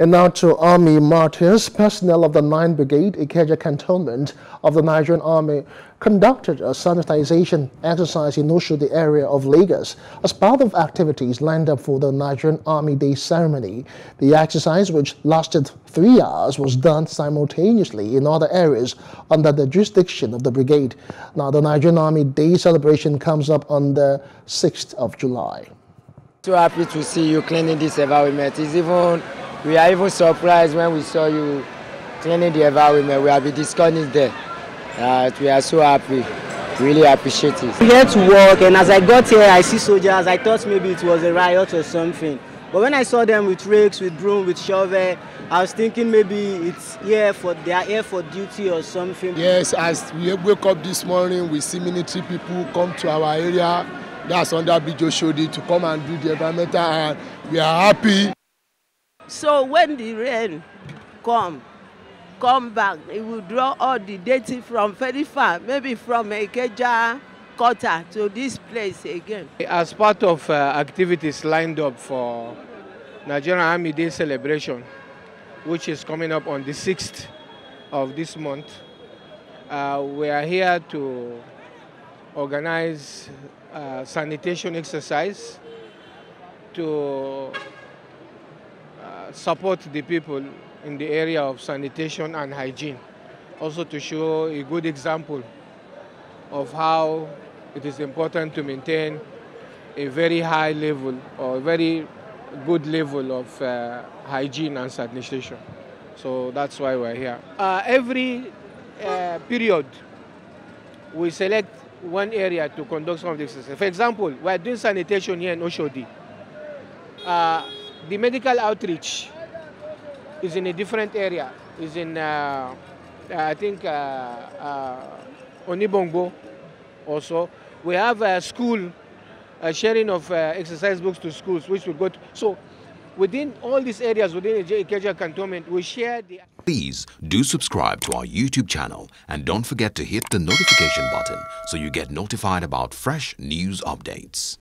And now to Army Martyrs, personnel of the 9th Brigade, Ikeja Cantonment of the Nigerian Army conducted a sanitization exercise in Oshodi area of Lagos as part of activities lined up for the Nigerian Army Day ceremony. The exercise, which lasted three hours, was done simultaneously in other areas under the jurisdiction of the brigade. Now, the Nigerian Army Day celebration comes up on the 6th of July. So happy to see you cleaning this environment. It's even we are even surprised when we saw you cleaning the environment. We have been discussing there. Uh, we are so happy. Really appreciate it. Here to work, and as I got here, I see soldiers. I thought maybe it was a riot or something. But when I saw them with rakes, with broom, with shovel, I was thinking maybe it's here for they are here for duty or something. Yes, as we wake up this morning, we see military people come to our area. That's under Bijo Shodi to come and do the environmental, and we are happy. So when the rain come, come back, it will draw all the data from very far, maybe from Ikeja quarter to this place again. As part of uh, activities lined up for Nigerian Army Day celebration, which is coming up on the 6th of this month, uh, we are here to organize uh, sanitation exercise to support the people in the area of sanitation and hygiene. Also to show a good example of how it is important to maintain a very high level or very good level of uh, hygiene and sanitation. So that's why we're here. Uh, every uh, period, we select one area to conduct some of the exercises. For example, we're doing sanitation here in Oshodi. Uh, the medical outreach is in a different area. Is in, uh, I think, uh, uh, Onigbongbo also. We have a school a sharing of uh, exercise books to schools, which we got. So within all these areas within Ikeja cantonment, we share the... Please do subscribe to our YouTube channel and don't forget to hit the notification button so you get notified about fresh news updates.